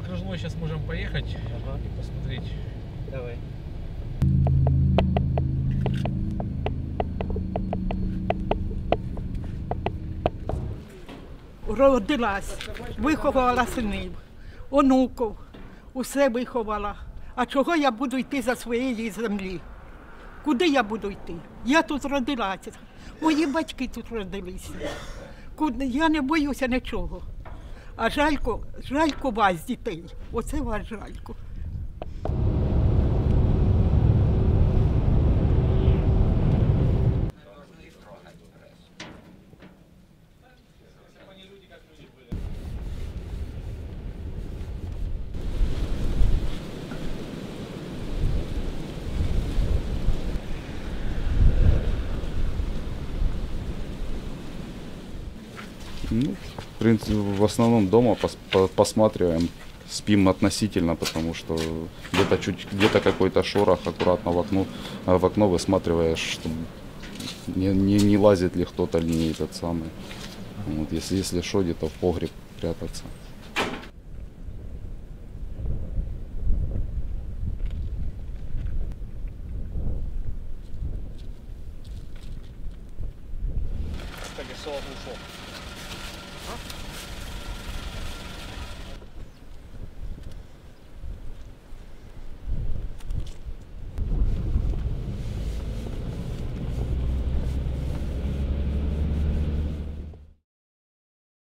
думаю, сейчас можем поехать Ага. и посмотреть. Давай. Родилась, виховала синів, онуків, усе виховала. А чого я буду йти за своєї землі? Куди я буду йти? Я тут родилася. Мої батьки тут родилися. Куди? Я не боюся нічого. А жалько, жалько вас, дітей. Оце вас жалько. Ну, в принципе, в основном дома пос- по- посматриваем, спим относительно, потому что где-то чуть, где-то какой-то шорох аккуратно в окно, а в окно высматриваешь, чтобы не, не, не лазит ли кто-то не этот самый. Вот, если, если что, где-то в погреб прятаться. Ушел. Huh?